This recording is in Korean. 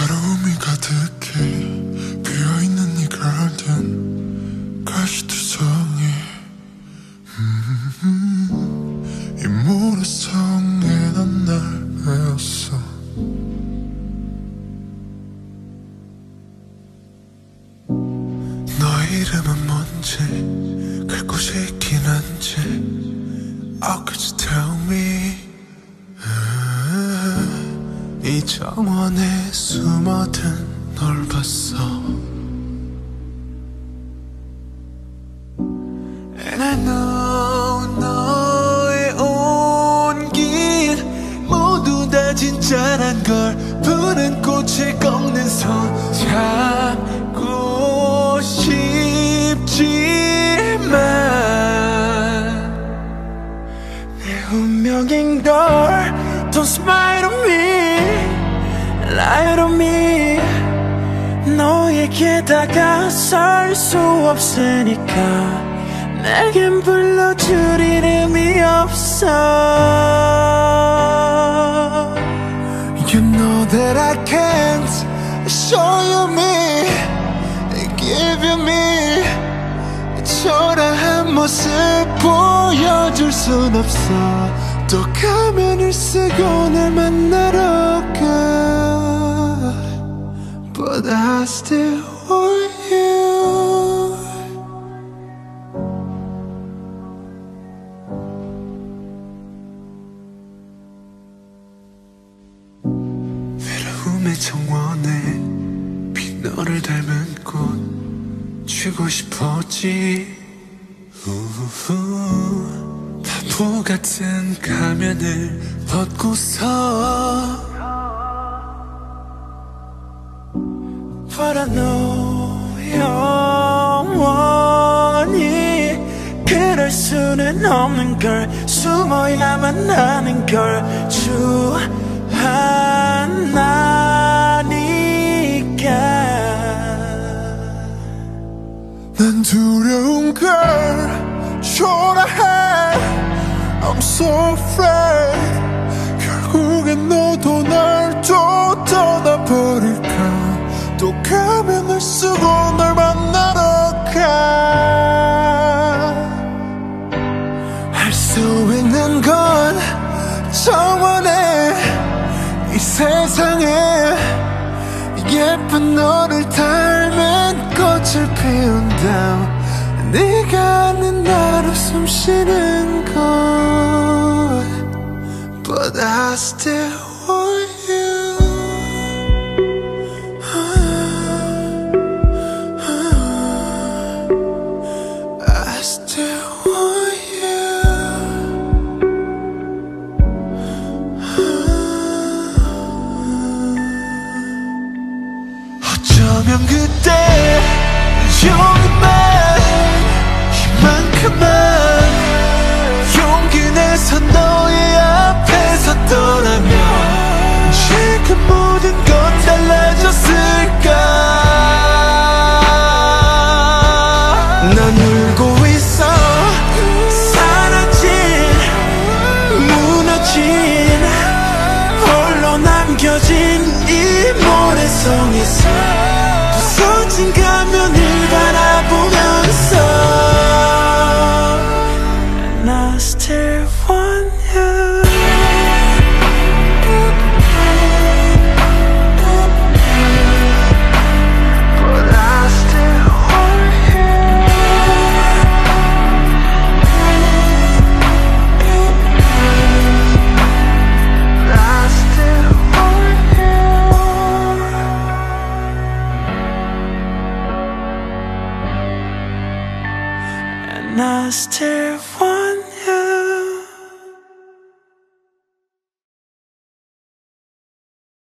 외로움이 가득해 비어있는 이 가든 가시투성이 음, 이 모래성에 난날 외웠어. 너 이름은 뭔지 갈 곳이 있긴 한지 정원에 숨어든 널 봤어. And I know 너의 온 길 모두 다 진짜란 걸 푸른 꽃을 꺾는 손 잡고 싶지만 내 운명인 걸 Don't smile Lie 너에게 다가설 수 없으니까 내겐 불러줄 이름이 없어. You know that I can't show you me Give you me. 초라한 모습 보여줄 순 없어. 또 가면을 쓰고 날 만나러 I still want 외로움의 정원에 빈 너를 닮은 꽃 주고 싶었지. 우후, 바보 같은 가면을 벗고서 Know 영원히 그럴 수는 없는 걸 숨어야만 하는 걸 주 하나니까 난 두려운 걸 초라해. I'm so afraid. 결국엔 너도 날또 떠나버릴까 또 가면을 쓰고 널 만나러 가할 수 있는 건 정원에 이 세상에. 예쁜 너를 닮은 꽃을 피운다 네가 아는 나로 숨 쉬는 곳 But I still 어쩌면 그때 용기만 이만큼만 용기 내서 너의 앞에서 떠나면 지금 모든 건 달라졌을까? 난 울고 있어. 사라진 무너진 홀로 남겨진 이 모래성에서 부서진 가면 master one.